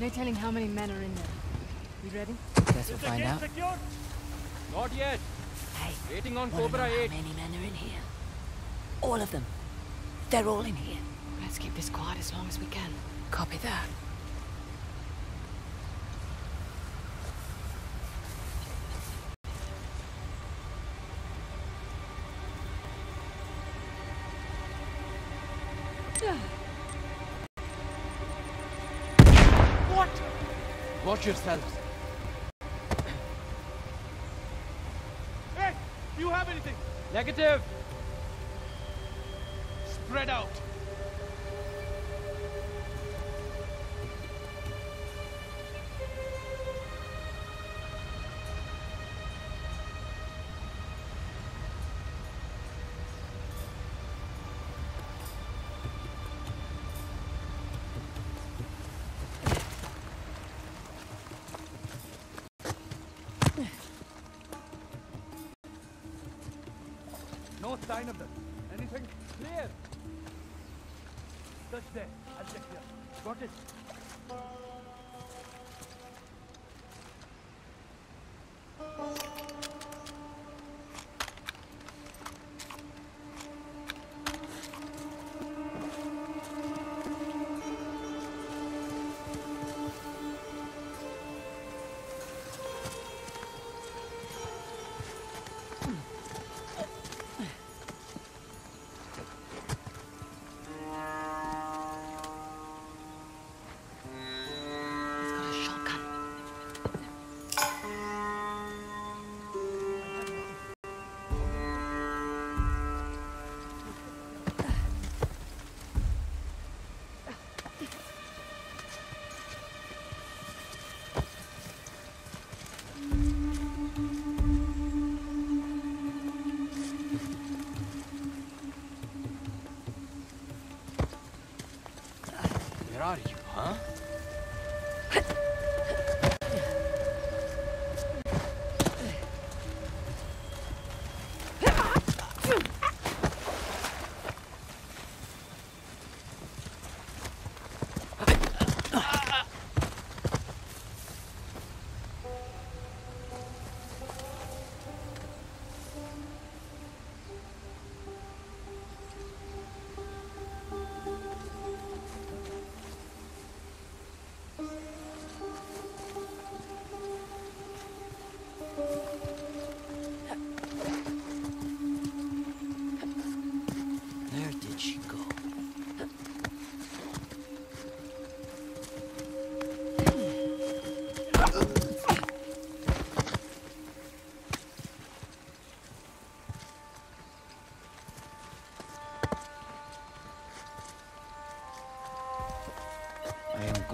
No telling how many men are in there. You ready? Guess we'll find out. Secured? Not yet. Hey, Waiting on Cobra know how 8. many men are in here? All of them. They're all in here. Let's keep this quiet as long as we can. Copy that. Yourselves. hey, do you have anything? Negative. Spread out. Where are you, huh?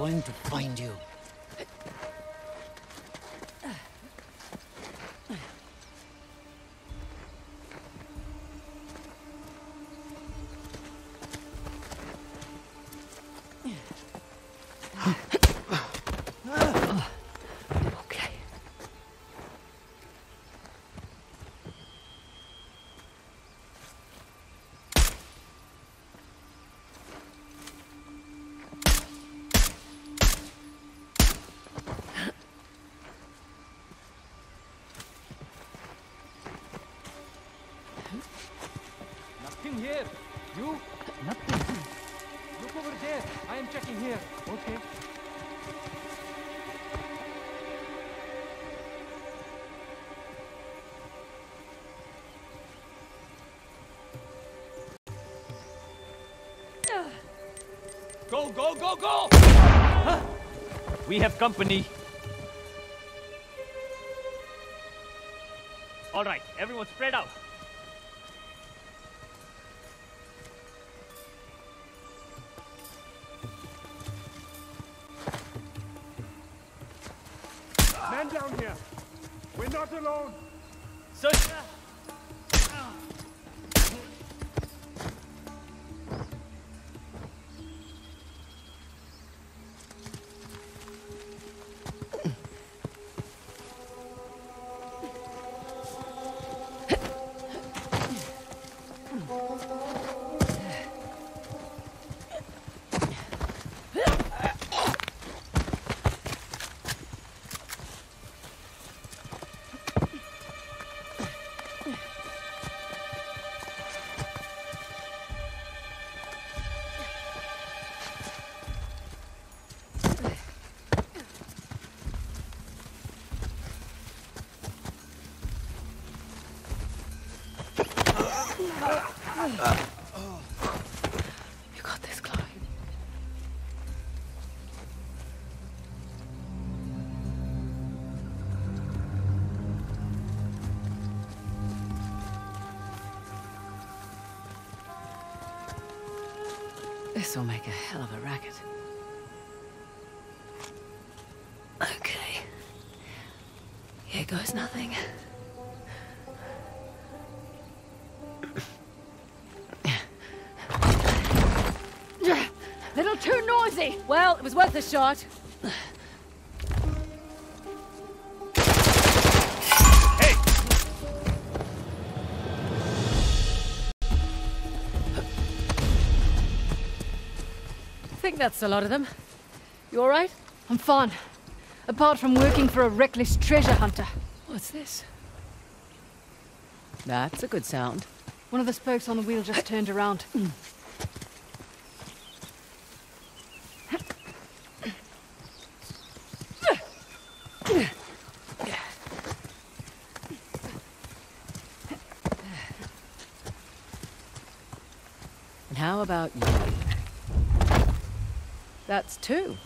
Going to find you. Nothing here. You? Nothing. Look over there. I am checking here. Okay. Go, go, go, go! We have company. All right, everyone spread out. This'll make a hell of a racket. Okay. Here goes nothing. Little too noisy! Well, it was worth a shot. Think that's a lot of them. You alright? I'm fine. Apart from working for a reckless treasure hunter. What's this? That's a good sound. One of the spokes on the wheel just turned around. And how about you? That's two.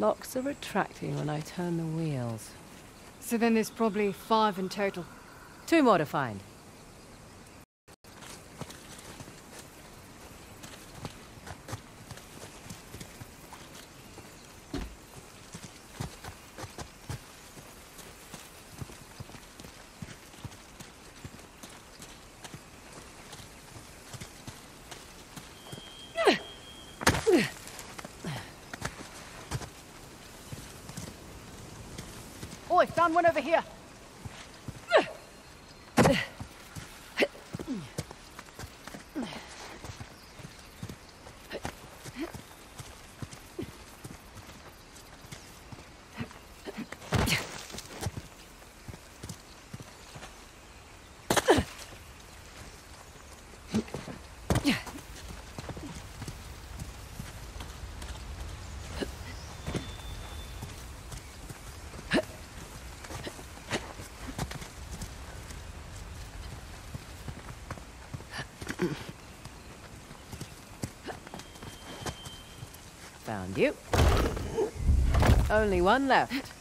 Locks are retracting when I turn the wheels. So then there's probably five in total. Two more to find. Oi, found one over here. You. Only one left.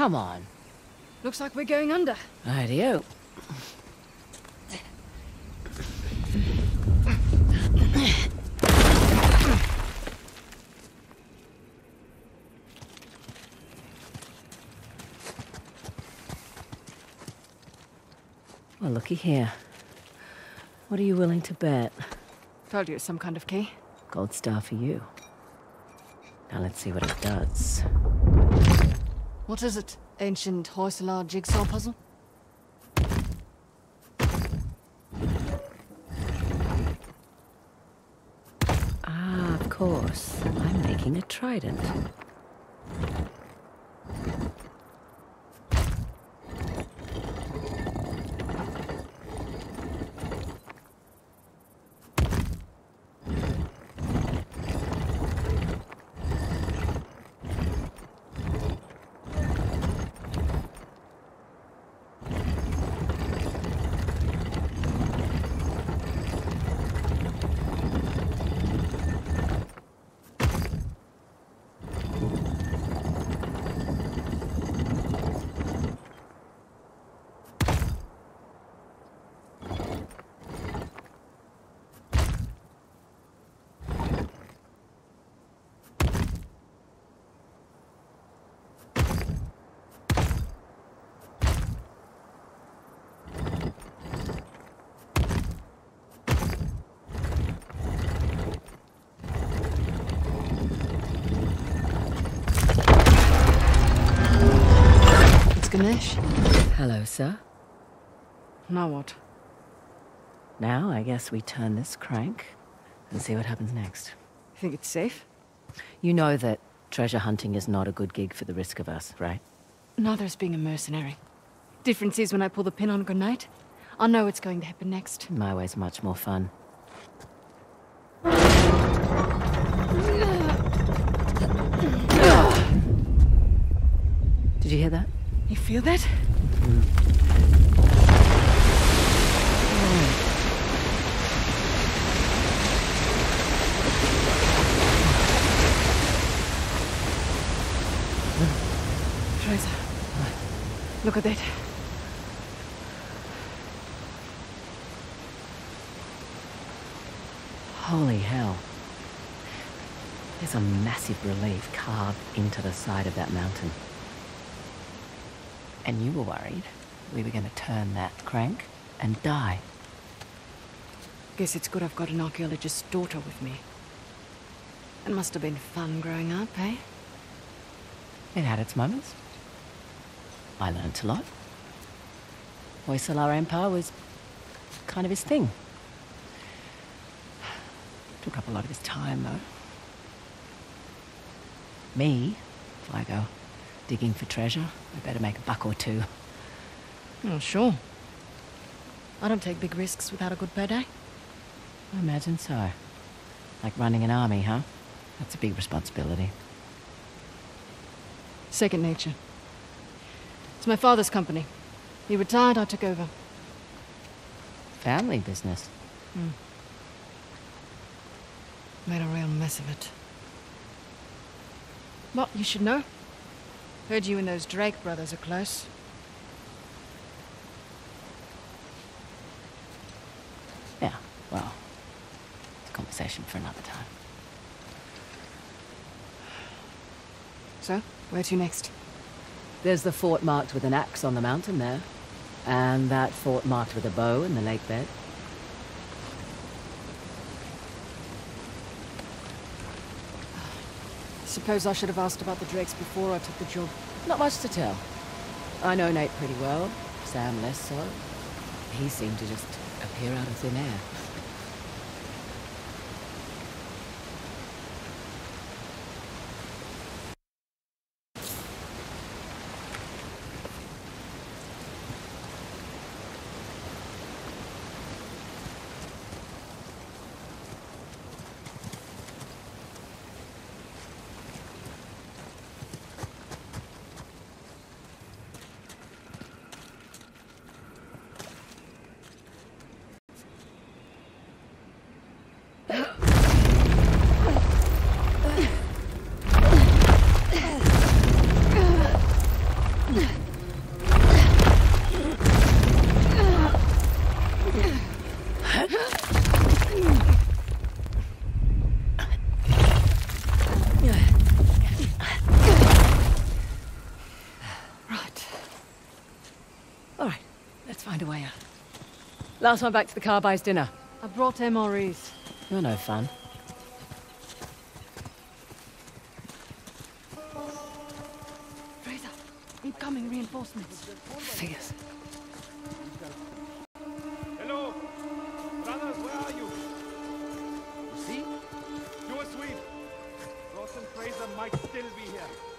Come on. Looks like we're going under. Ideo. Well, looky here. What are you willing to bet? Told you it's some kind of key. Gold star for you. Now let's see what it does. What is it? Ancient Hoysala jigsaw puzzle? Ah, of course. I'm making a trident. It's Ganesh. Hello, sir. Now what? Now I guess we turn this crank and see what happens next. You think it's safe? You know that treasure hunting is not a good gig for the risk of us, right? Neither is being a mercenary. Difference is when I pull the pin on a grenade, I know what's going to happen next. My way's much more fun. Did you hear that? You feel that? Frazer, look at that. Holy hell. There's a massive relief carved into the side of that mountain. And you were worried we were going to turn that crank and die. Guess it's good I've got an archaeologist's daughter with me. It must have been fun growing up, eh? It had its moments. I learnt a lot. Hoysala Empire was kind of his thing. Took up a lot of his time, though. Me, if I go digging for treasure, I better make a buck or two. Oh, sure. I don't take big risks without a good payday. I imagine so. Like running an army, huh? That's a big responsibility. Second nature. It's my father's company. He retired, I took over. Family business. Hmm. Made a real mess of it. Well, you should know? Heard you and those Drake brothers are close. Yeah, well, it's a conversation for another time. So, where to next? There's the fort marked with an axe on the mountain there. And that fort marked with a bow in the lake bed. Suppose I should have asked about the Drakes before I took the job. Not much to tell. I know Nate pretty well, Sam less so. He seemed to just appear out of thin air. Right. All right, let's find a way out. Last one back to the car buys dinner. I brought MREs. You're no fun. Frazer, incoming reinforcements. Figures. Hello? Brothers, where are you? You see? Do a sweep. Ross and Frazer might still be here.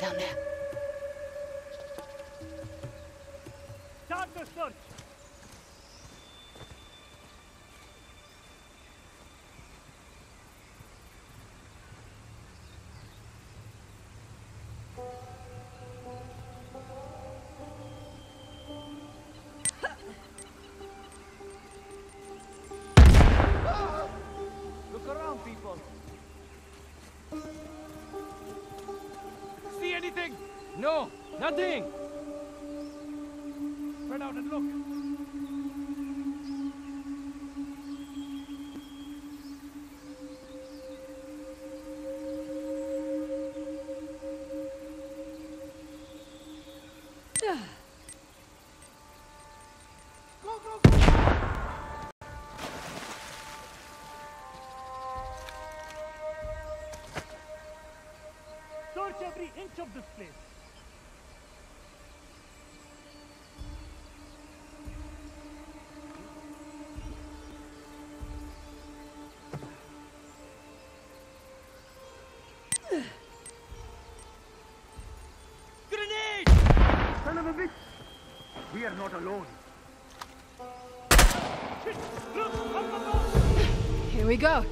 Down there. Anything? No, nothing. Inch of this place. Grenade! Son of a bitch! We are not alone. Here we go.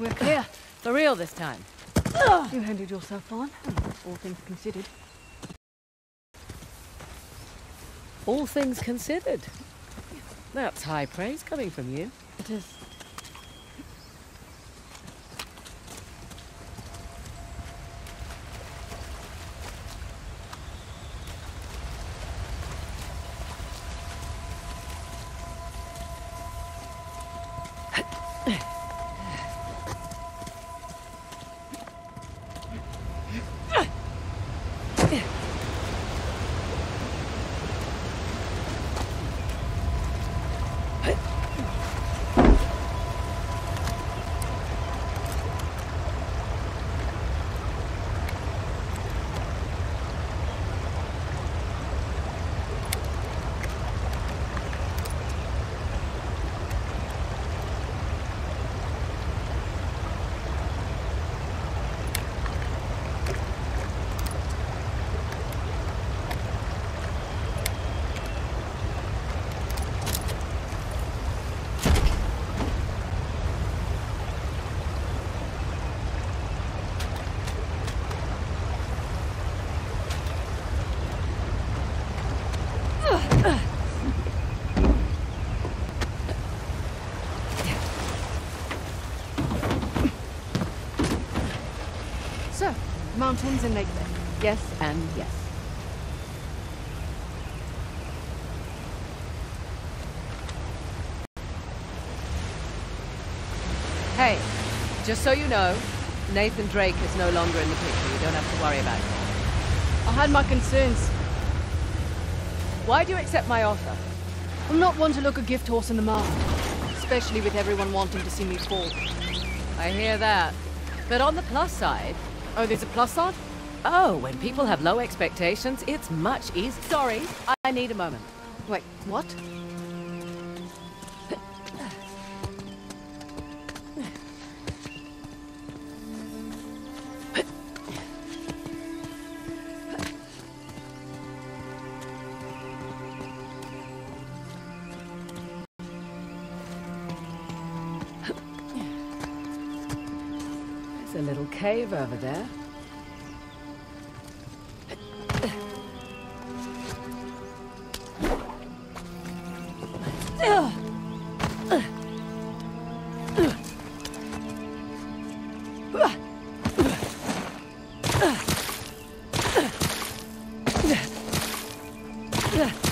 We're clear. For real this time. You handled yourself fine, all things considered. All things considered. That's high praise coming from you. It is. So, mountains and Lake. Yes and yes. Hey, just so you know, Nathan Drake is no longer in the picture. You don't have to worry about it. I had my concerns. Why do you accept my offer? I'm not one to look a gift horse in the mouth, especially with everyone wanting to see me fall. I hear that. But on the plus side, Oh, there's a plus side? oh, when people have low expectations, it's much easier. Sorry, I need a moment. Wait, what? Cave over there. Can't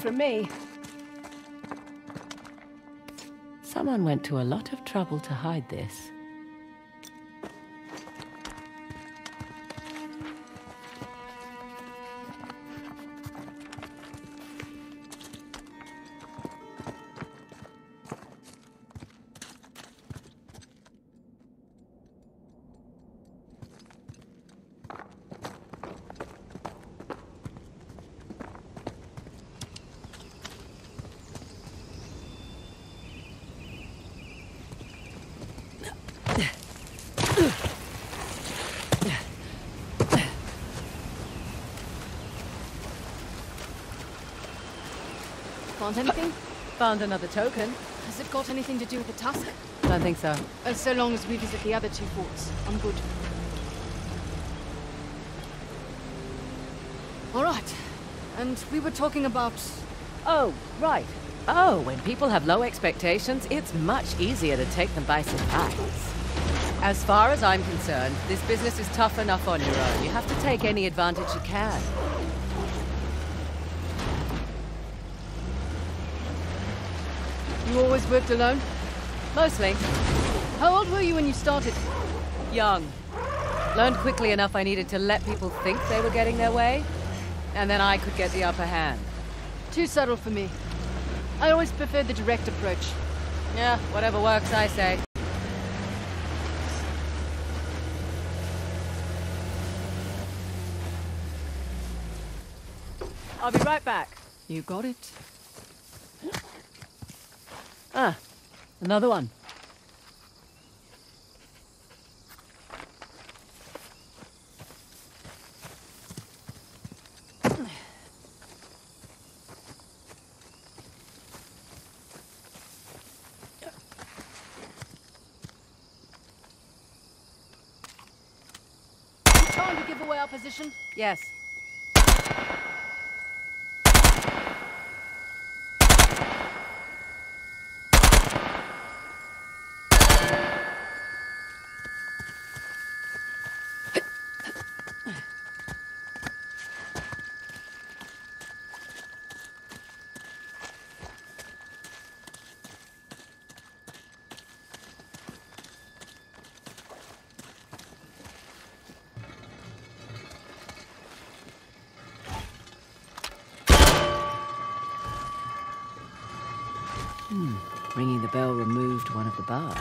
from me. Someone went to a lot of trouble to hide this. Want anything? Found another token. Has it got anything to do with the tusk? Don't think so. Uh, so long as we visit the other two forts, I'm good. All right. And we were talking about... Oh, right. Oh, when people have low expectations, it's much easier to take them by surprise. As far as I'm concerned, this business is tough enough on your own. You have to take any advantage you can. You always worked alone? Mostly. How old were you when you started? Young. Learned quickly enough I needed to let people think they were getting their way, and then I could get the upper hand. Too subtle for me. I always preferred the direct approach. Yeah, whatever works, I say. I'll be right back. You got it. Ah, another one. Time to give away our position. Yes. Ringing the bell removed one of the bars.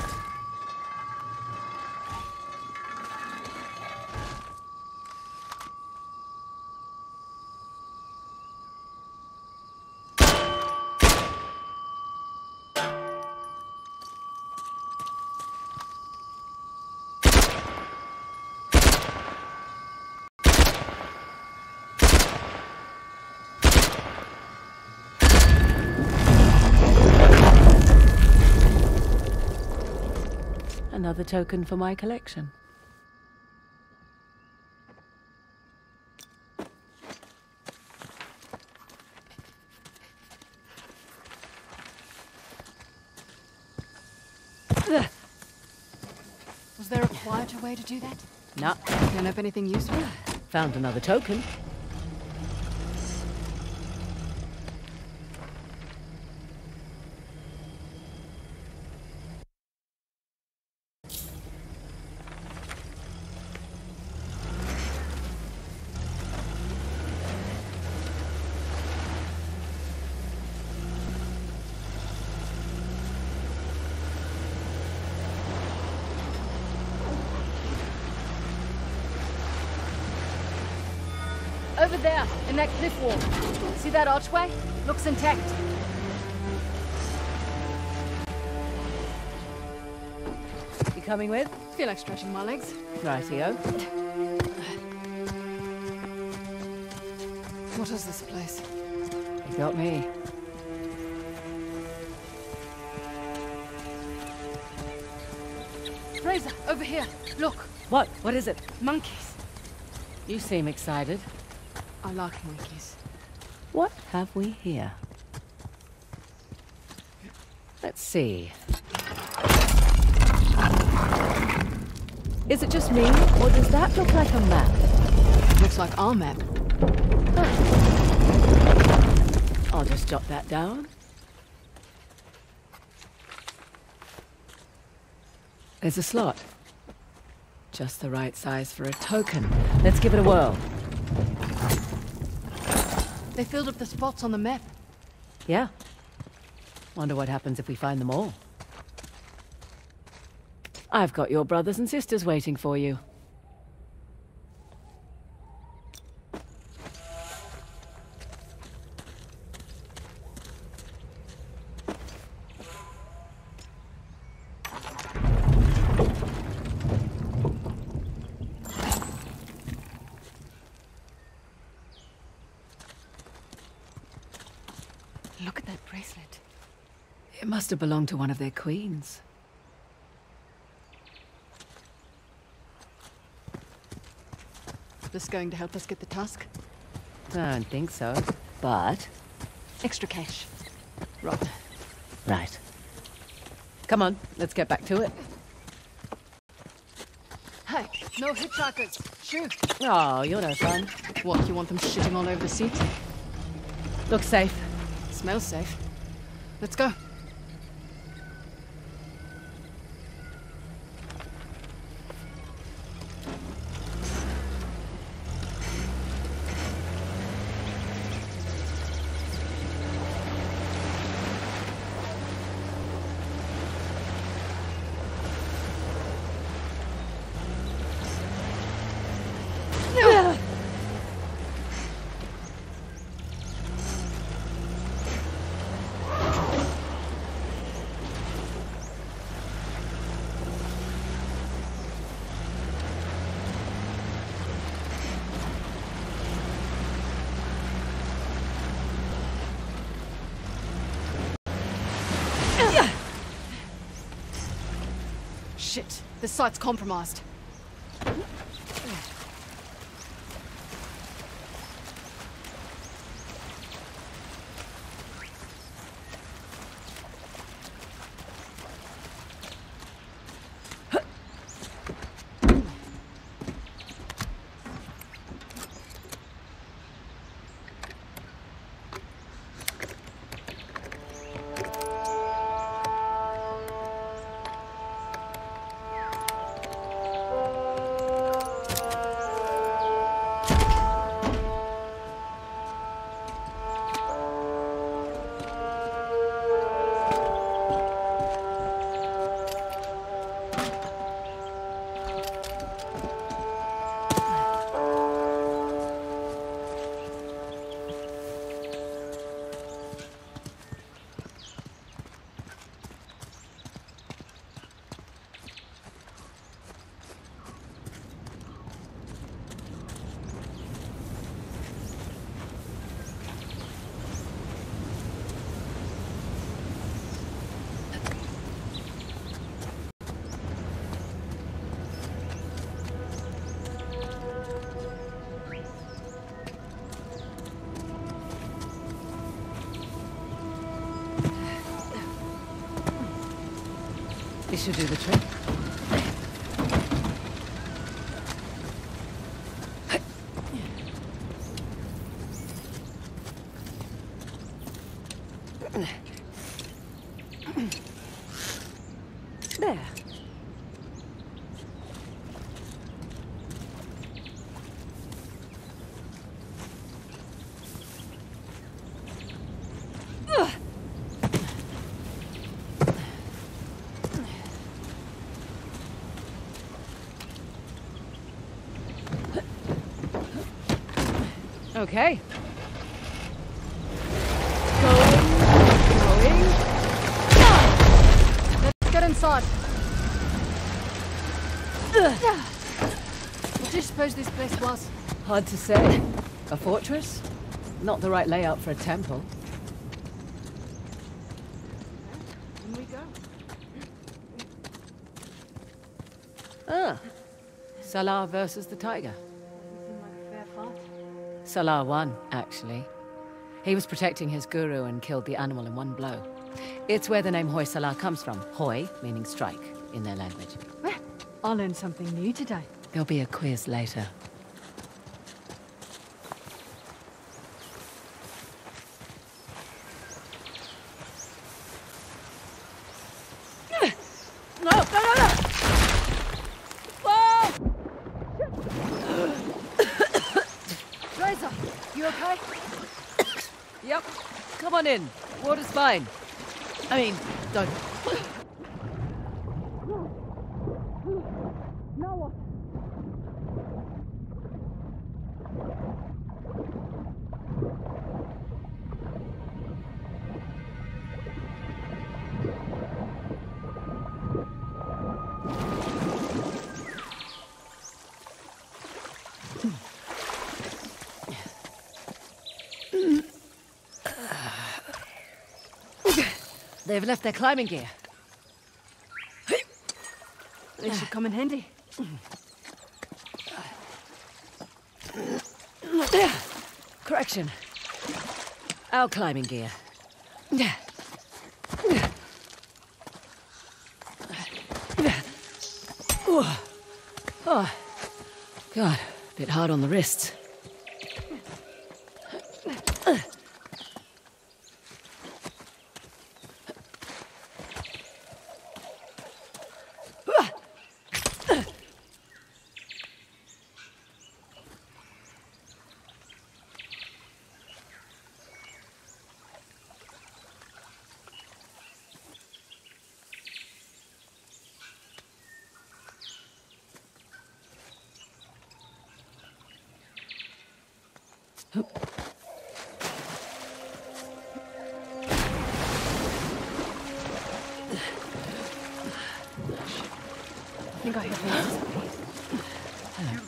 Another token for my collection. Was there a quieter way to do that? Nah, Don't have anything useful? found another token. Over there, in that cliff wall. See that archway? Looks intact. You coming with? Feel like stretching my legs. Rightio. What is this place? You got me. Frazer, over here. Look, What? What is it? monkeys. You seem excited. I like monkeys. What have we here? Let's see. Is it just me, or does that look like a map? Looks like our map. I'll just jot that down. There's a slot. Just the right size for a token. Let's give it a whirl. They filled up the spots on the map. Yeah. Wonder what happens if we find them all. I've got your brothers and sisters waiting for you. Look at that bracelet. It must have belonged to one of their queens. This going to help us get the tusk? I don't think so. But... Extra cash. Right. Right. Come on, let's get back to it. Hey, no hitchhikers. Shoot. Oh, you're no fun. What, you want them shitting all over the seat? Look safe. Smells safe. Let's go. Shit, the site's compromised. Should do the trick. There. Okay. Going. Let's get inside. What do you suppose this place was? Hard to say. A fortress? Not the right layout for a temple. In we go. Ah. Sala versus the tiger. Sala won, actually. He was protecting his guru and killed the animal in one blow. It's where the name Hoysala comes from. Hoi, meaning strike, in their language. Well, I learned something new today. There'll be a quiz later. No, no, no, no! Whoa! Frazer, you okay? Yep. Come on in. Fine. I mean, don't. They've left their climbing gear. They should come in handy. Correction. Our climbing gear. Oh, God, a bit hard on the wrists. I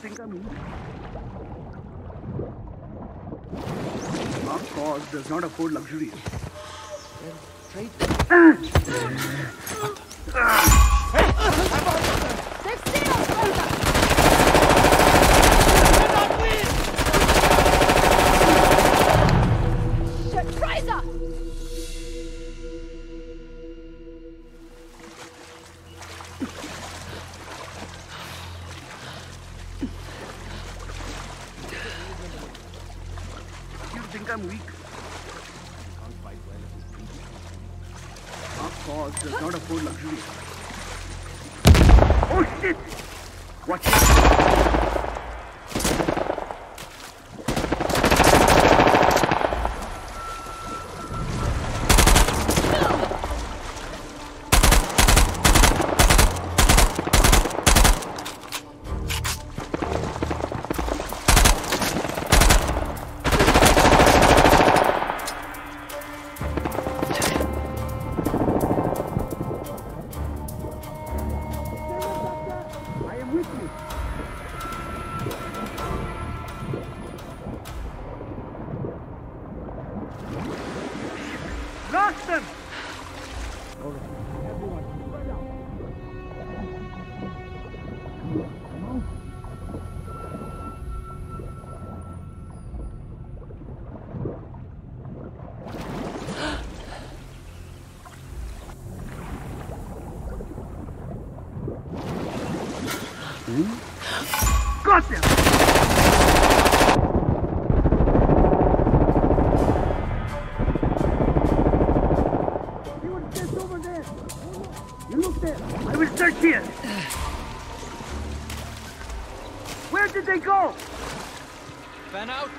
think I I'm? Our cause does not afford luxury. You here. Where did they go? Fan out!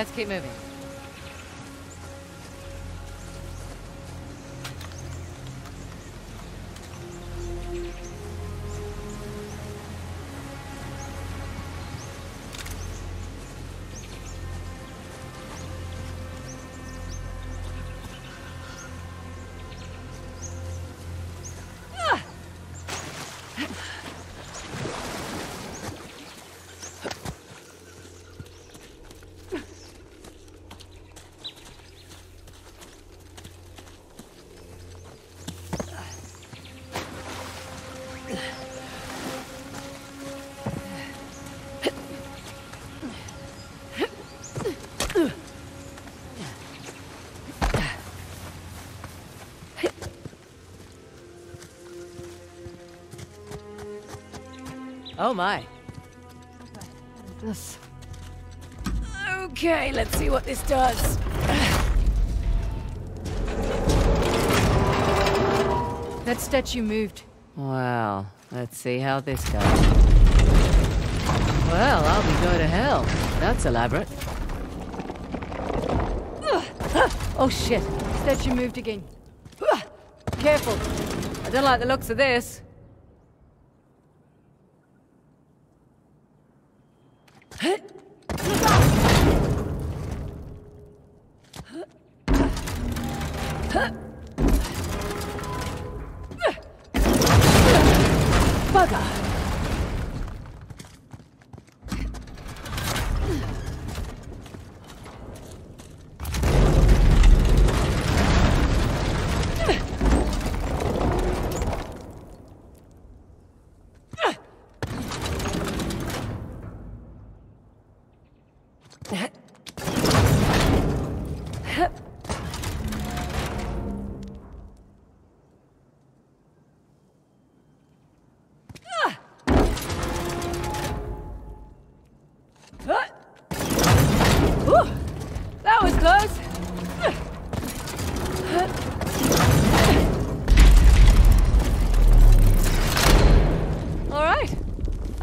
Let's keep moving. Oh my. This. Okay, let's see what this does. That statue moved. Well, let's see how this goes. Well, I'll be going to hell. That's elaborate. Oh shit. Statue moved again. Careful. I don't like the looks of this.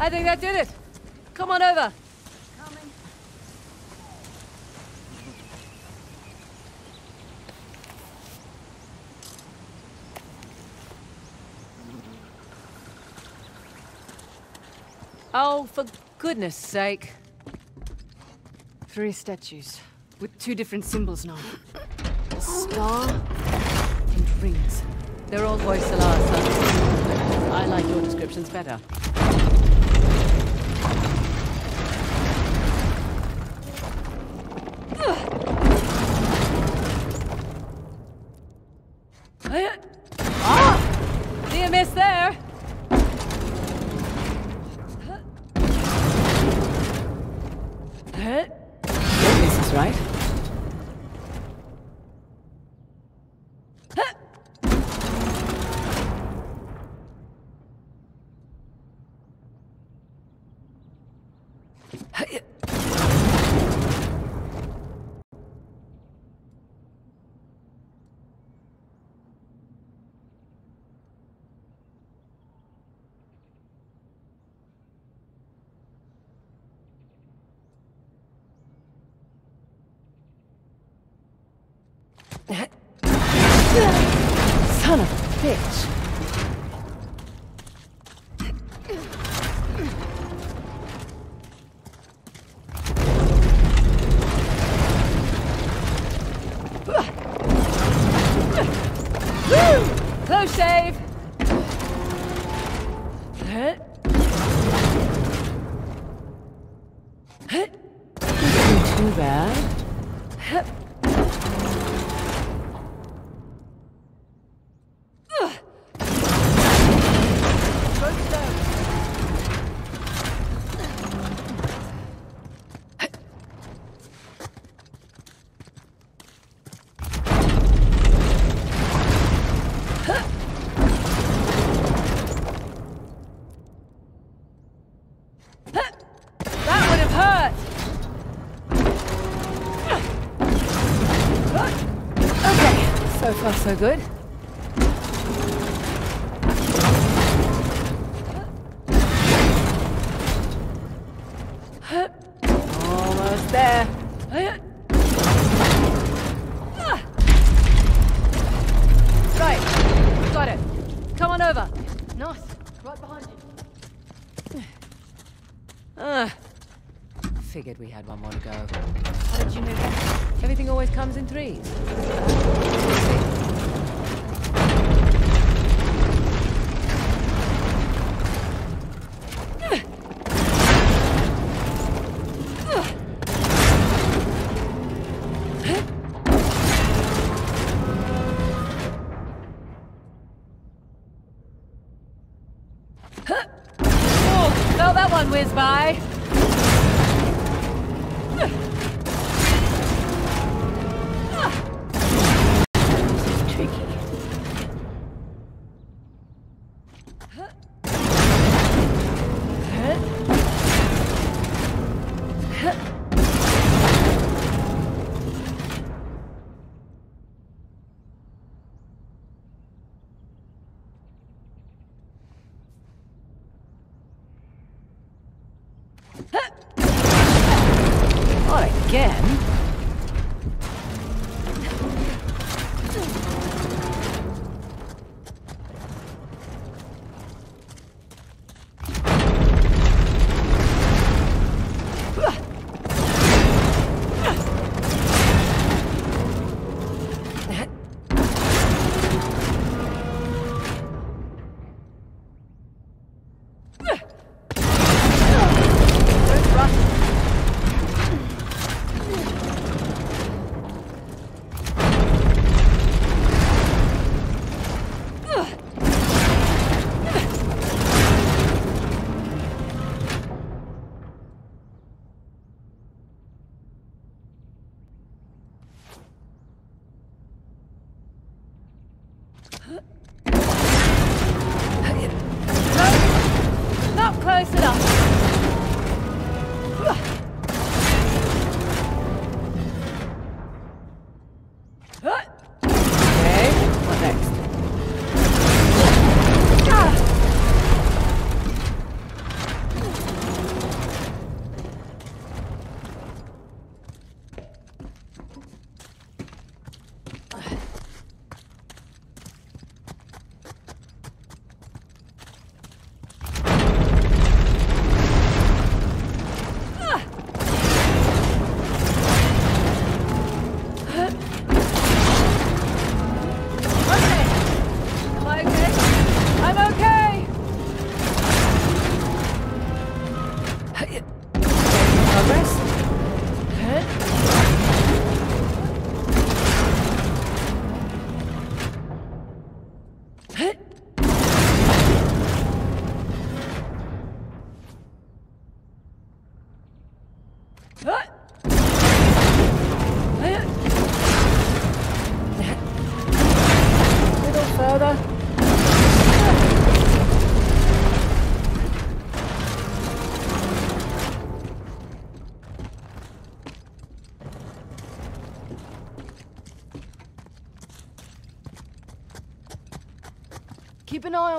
I think that did it. Come on over. Oh, for goodness sake. Three statues. With two different symbols now. A star and rings. They're all sons. I like your descriptions better. So good.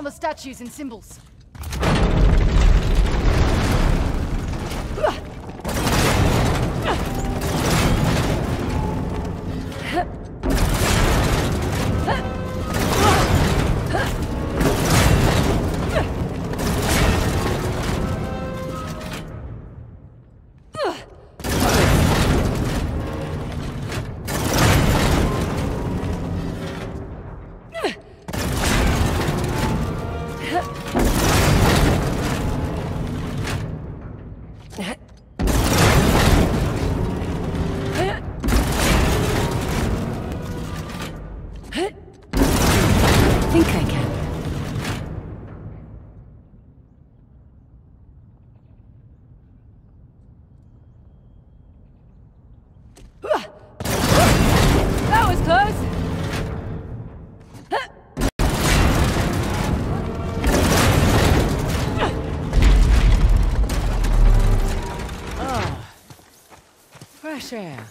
On the statues and symbols. Fresh air.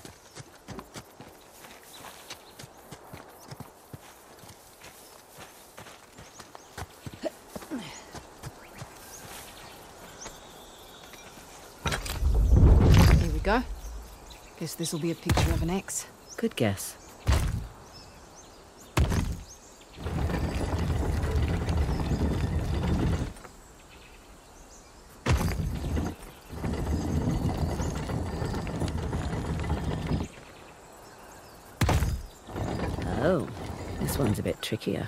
Here we go. Guess this'll be a picture of an X. Good guess. Oh, this one's a bit trickier.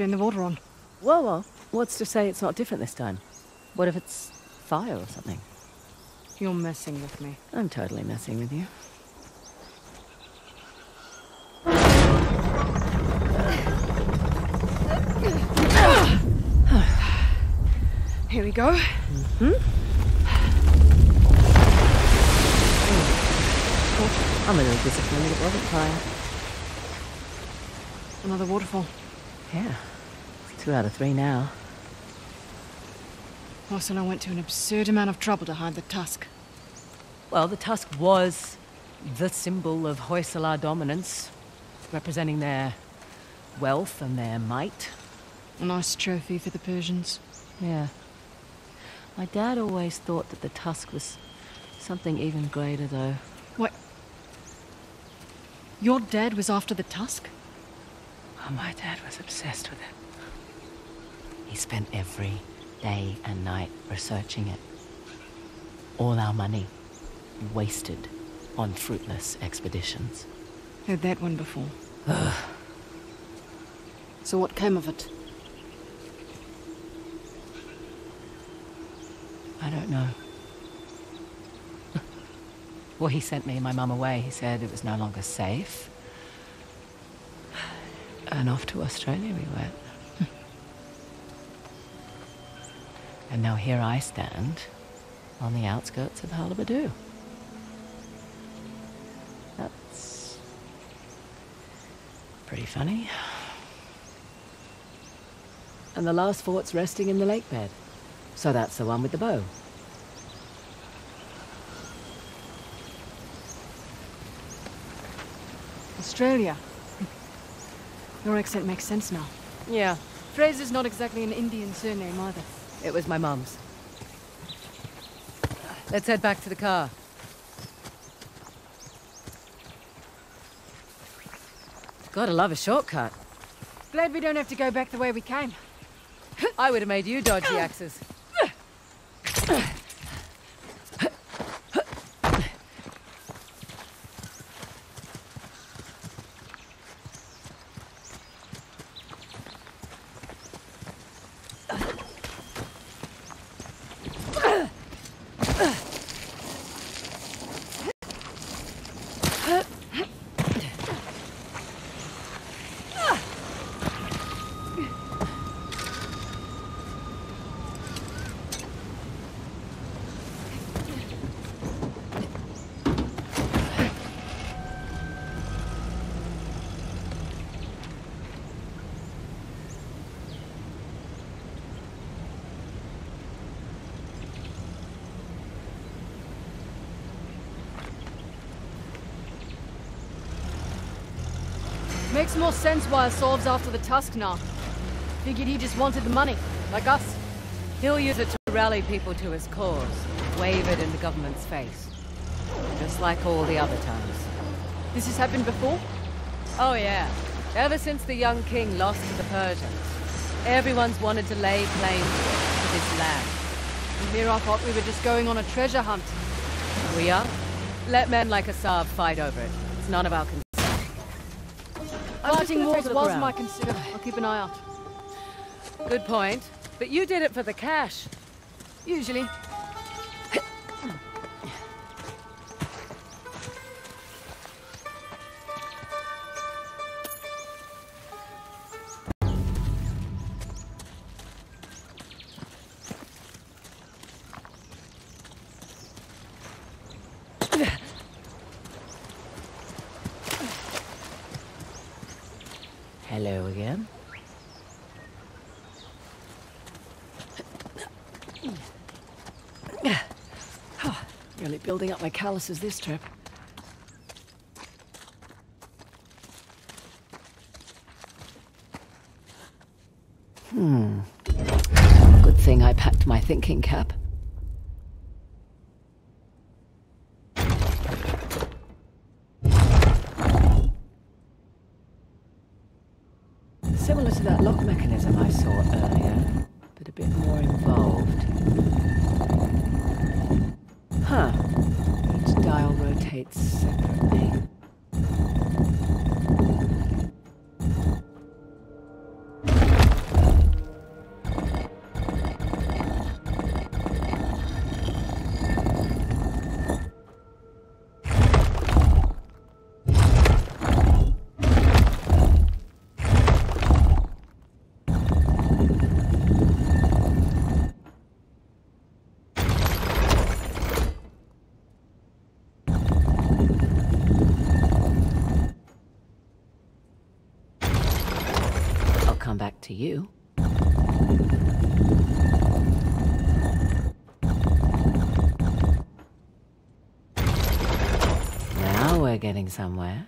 Turn the water on. Well, well, What's to say it's not different this time? What if it's fire or something? You're messing with me. I'm totally messing with you. Here we go. Hmm. I'm a little disappointed it wasn't fire. Another waterfall. Yeah. Two out of three now. Hoysala went to an absurd amount of trouble to hide the tusk. Well, the tusk was the symbol of Hoysala dominance, representing their wealth and their might. A nice trophy for the Persians. Yeah. My dad always thought that the tusk was something even greater, though. What? Your dad was after the tusk? Oh, my dad was obsessed with it. He spent every day and night researching it. All our money wasted on fruitless expeditions. Heard that one before. so what came of it? I don't know. well, he sent me and my mum away. He said it was no longer safe. And off to Australia we went. And now here I stand on the outskirts of Halebidu. That's pretty funny. And the last fort's resting in the lake bed. So that's the one with the bow. Australia. Your accent makes sense now. Yeah, Frazer's not exactly an Indian surname either. It was my mum's. Let's head back to the car. Gotta love a shortcut. Glad we don't have to go back the way we came. I would have made you dodge the axes. More sense why Asav's after the tusk now. Figured he just wanted the money, like us. He'll use it to rally people to his cause, wave it in the government's face. Just like all the other times. This has happened before? Oh yeah. Ever since the young king lost to the Persians, everyone's wanted to lay claim to this land. And here I thought we were just going on a treasure hunt. We are? Let men like Asav fight over it. It's none of our concern. I'm Fighting wars take a look was my consider. I'll keep an eye out. Good point. But you did it for the cash. Usually. Building up my calluses this trip. Hmm. Good thing I packed my thinking cap. Somewhere.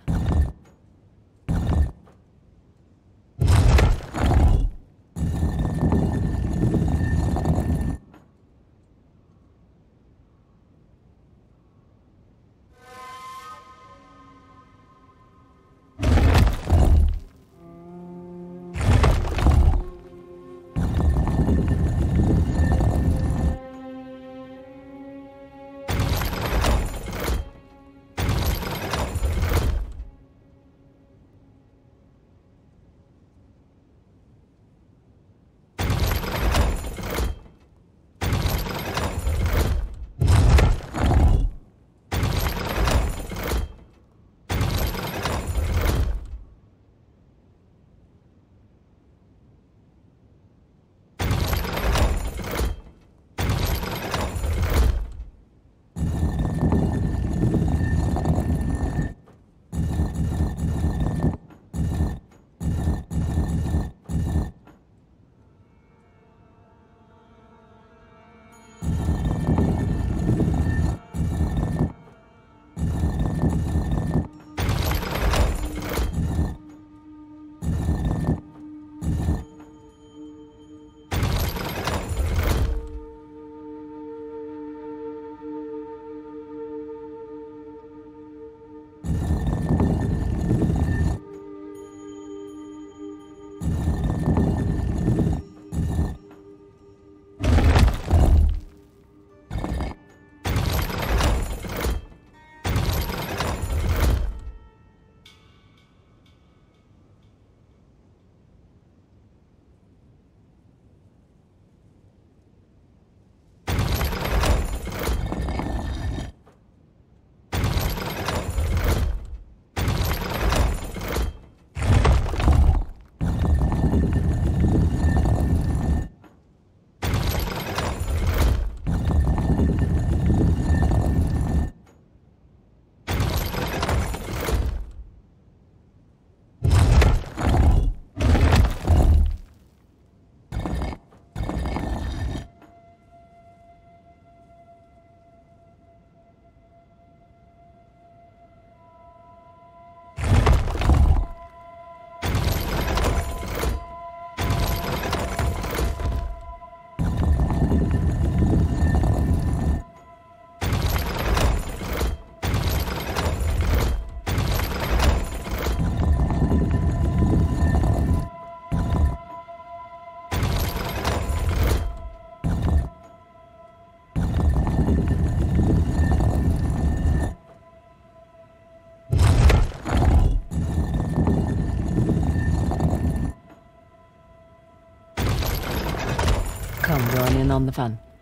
anfangen.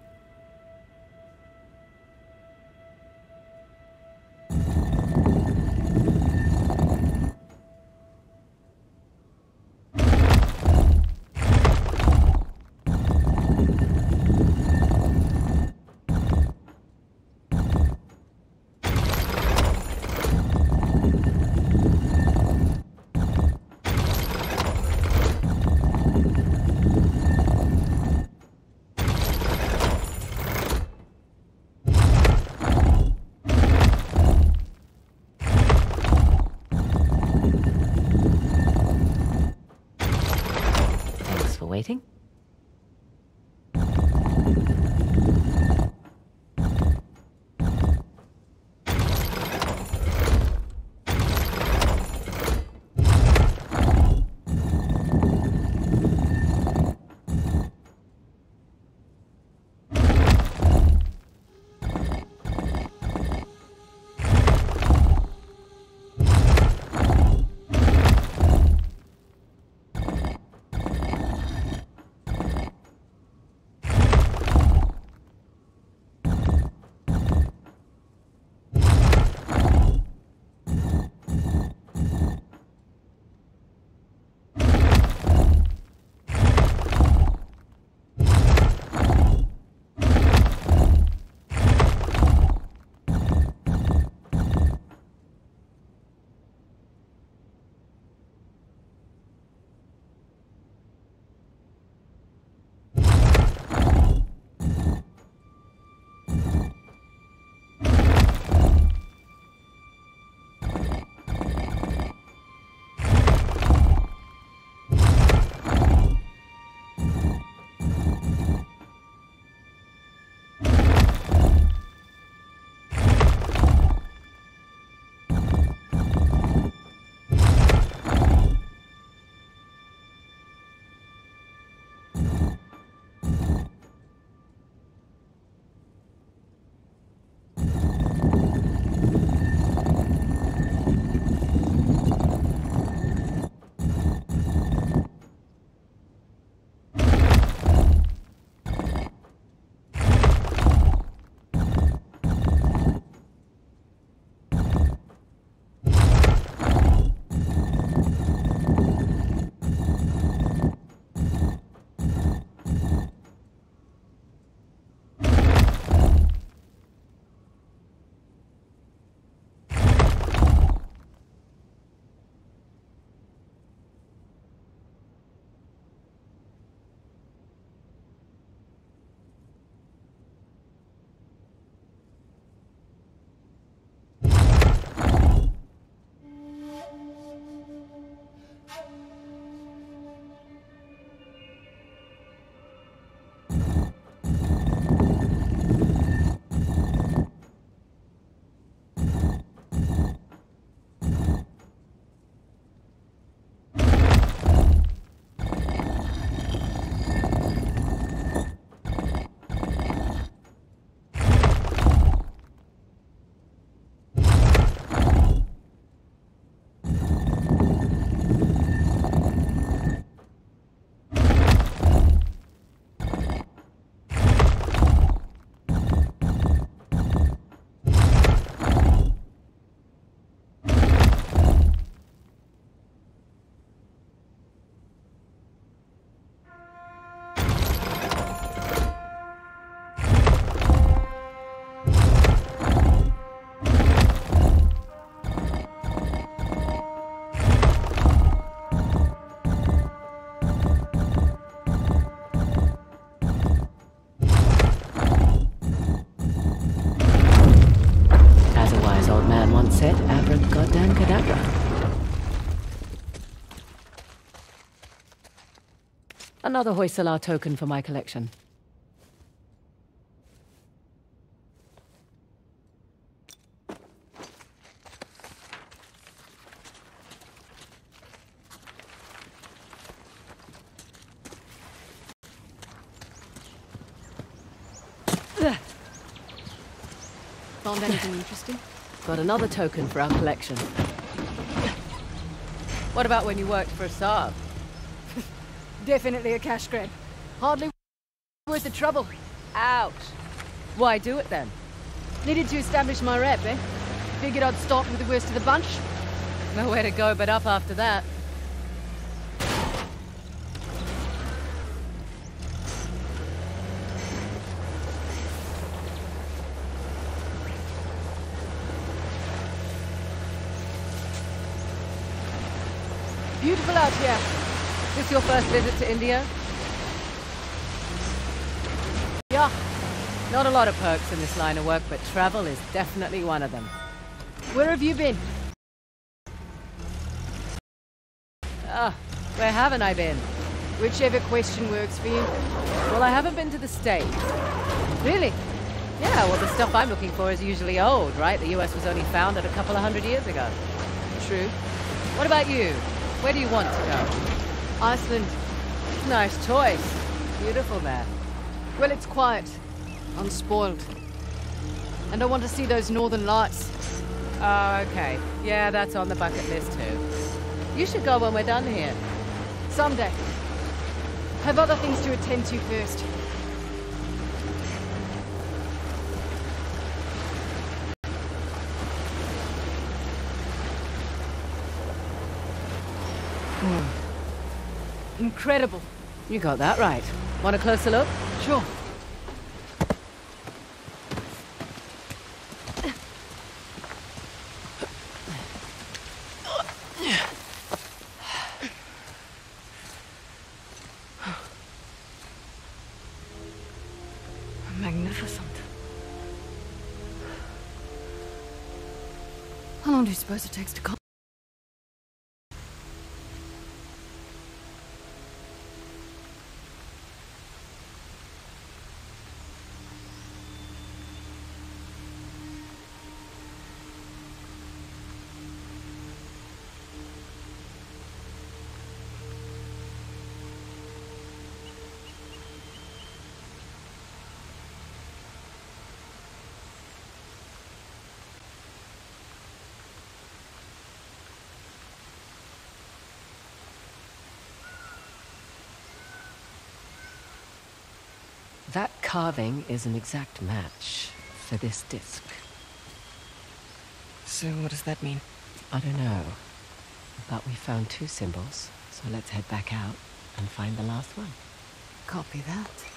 Another Hoysala token for my collection. Found anything interesting? Got another token for our collection. What about when you worked for Asav? Definitely a cash grab. Hardly worth the trouble. Ouch! Why do it then? Needed to establish my rep, eh? Figured I'd start with the worst of the bunch. Nowhere to go but up after that. Beautiful out here. This your first visit to India? Yeah, Not a lot of perks in this line of work, but travel is definitely one of them. where have you been? Ah, where haven't I been? Whichever question works for you. Well, I haven't been to the States. Really? Yeah, well, the stuff I'm looking for is usually old, right? The US was only founded a couple of hundred years ago. True. What about you? Where do you want to go? Iceland. Nice choice. Beautiful there. Well, it's quiet. Unspoiled. And I want to see those northern lights. Oh, okay. Yeah, that's on the bucket list too. You should go when we're done here. Someday. Have other things to attend to first. Incredible. You got that right. Want a closer look? Sure. Magnificent. How long do you suppose it takes to come? Carving is an exact match for this disc. So what does that mean? I don't know. But we found two symbols, so let's head back out and find the last one. Copy that.